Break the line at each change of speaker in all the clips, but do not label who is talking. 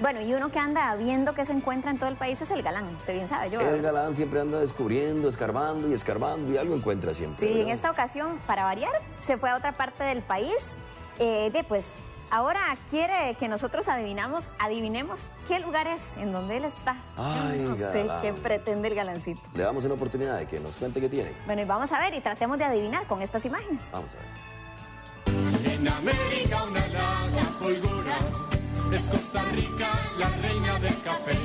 Bueno, y uno que anda viendo que se encuentra en todo el país es el galán. Usted bien sabe, yo.
El galán siempre anda descubriendo, escarbando y escarbando y algo encuentra siempre.
Sí, en esta ocasión, para variar, se fue a otra parte del país. Eh, de pues, ahora quiere que nosotros adivinamos, adivinemos qué lugar es en donde él está.
Ay,
no sé
galán.
qué pretende el galancito.
Le damos una oportunidad de que nos cuente qué tiene.
Bueno, y vamos a ver y tratemos de adivinar con estas imágenes.
Vamos a ver.
En América una fulgura, es Costa Rica la reina del café.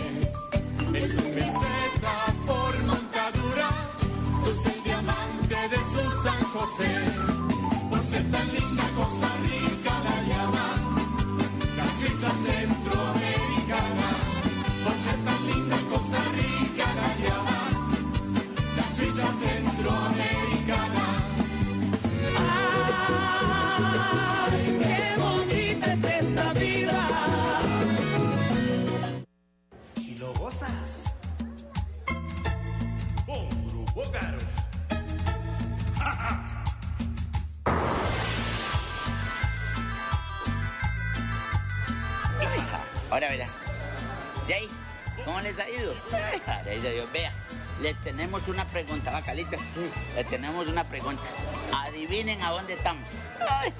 Ahora verá. ¿De ahí? ¿Cómo les ha ido? Gracias a Dios. Vea, les tenemos una pregunta, Bacalito. Sí. Les tenemos una pregunta. Adivinen a dónde estamos. Ay.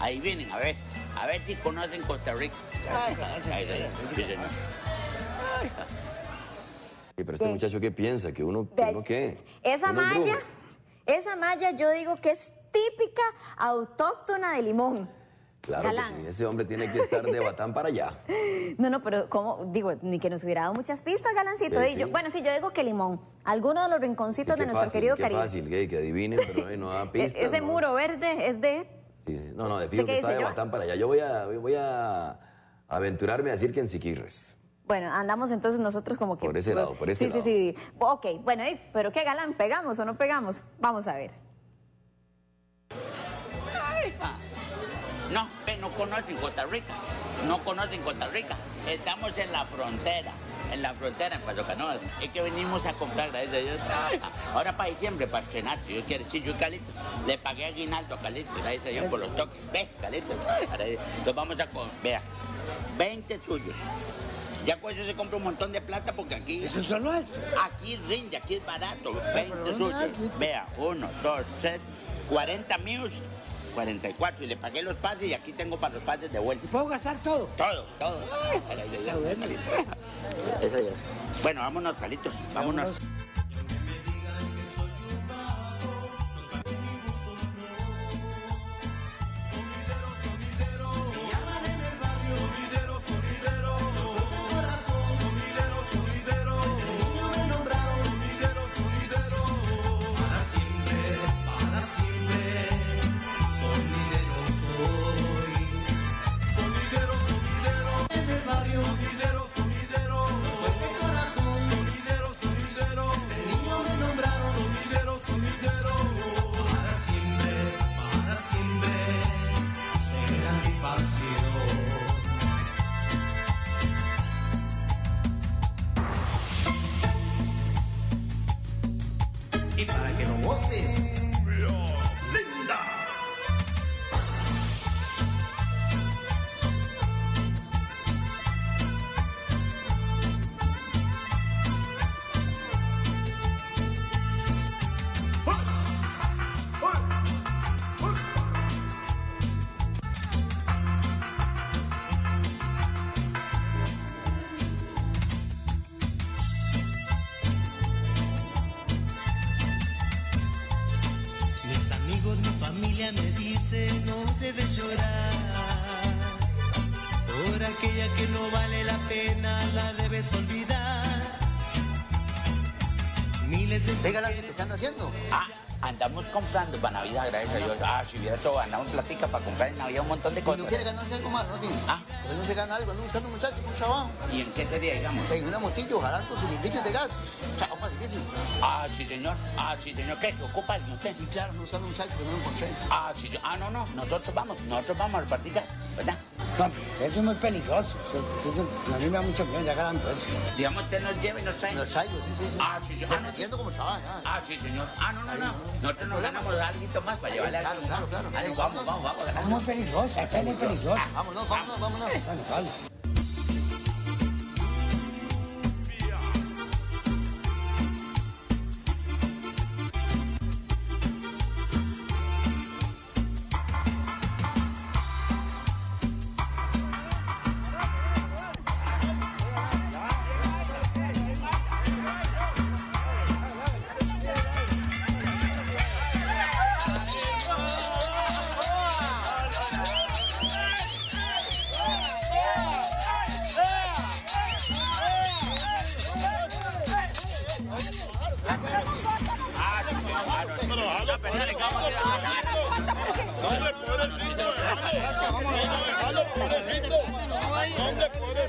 Adivinen, a ver. A ver si conocen Costa Rica.
Pero este
¿Qué?
muchacho, ¿qué piensa? ¿Que uno, que
Vea,
uno qué?
Esa
¿Uno es brujo?
malla, esa malla yo digo que es típica autóctona de limón.
Claro
Galán.
que sí. Ese hombre tiene que estar de Batán para allá.
No, no, pero ¿cómo? Digo, ni que nos hubiera dado muchas pistas, Galancito.
Sí,
Y yo-
sí.
bueno, sí, yo digo que limón. Alguno de los rinconcitos
Sí,
de nuestro
fácil,
querido Caribe.
fácil, gay, que adivinen, pero ay, no da
E-
pistas.
Ese
¿no?
muro verde es de...
Sí, no, no, de fijo que está de
yo?
Batán para allá. Yo voy a, voy a aventurarme a decir que en Siquirres.
Bueno, andamos entonces nosotros como que...
Por ese lado, por ese
sí,
lado.
Sí, sí, Ok, bueno, ey, pero qué galán, ¿pegamos o no pegamos? Vamos a ver.
No, ve, no conocen Costa Rica. No conocen Costa Rica. Estamos en la frontera. En la frontera, en Paso Canoas. Es que venimos a comprar, gracias a Dios. Ahora para diciembre, para estrenar, si Dios quiere. Sí, yo y Calito. Le pagué aguinaldo a Calito, gracias a Dios, por los toques. Ve, Calito. Entonces vamos a... Vea, 20 suyos. Ya con eso se compra un montón de plata porque aquí...
Eso solo es.
Aquí rinde, aquí es barato. 20 suyos. Vea, uno, dos, tres, 40 míos, 44. Y le pagué los pases y aquí tengo para los pases de vuelta.
¿Y puedo gastar todo?
Todo, todo. Ay, ay. Bueno, vámonos, Calitos. Vámonos.
Aquella que no vale la pena la debes olvidar. Miles de
Venga, Lancito, ¿qué anda haciendo?
Ah, andamos comprando para Navidad, gracias a Dios. Ah, si hubiera todo, andamos platica para comprar en Navidad un montón de
¿Y
cosas.
no quiere ganarse algo más, no?
Ah.
Pues no se gana algo, ando buscando un muchacho, un trabajo.
¿Y en qué sería, digamos?
En una motillo, jalando cilindritos de gas. Chao, facilísimo.
Ah, sí, señor. Ah, sí, señor. ¿Qué? ¿Qué ocupa alguien usted?
Y claro, ando buscando un muchacho, pero no lo encontré.
Ah, sí, yo- ah, no, no, nosotros vamos, nosotros vamos a repartir gas, ¿verdad?
No, eso es muy peligroso. Eso- a mí me da mucho miedo ya ganando eso.
Digamos, usted nos lleva y nos trae.
Los traigo, sí, sí, sí.
Ah, sí, sí. Ah, no, sí.
Entiendo cómo trabaja. ah.
Ah, sí, señor. Ah, no, no, no. Nosotros nos ganamos algo más para llevarle
Claro,
algo.
claro, claro.
Vamos, vamos, vamos.
Es muy peligroso, es muy peligroso.
Vámonos, vámonos, vámonos.
Bueno, vale.
empezar en cámara. No no me puedes, no me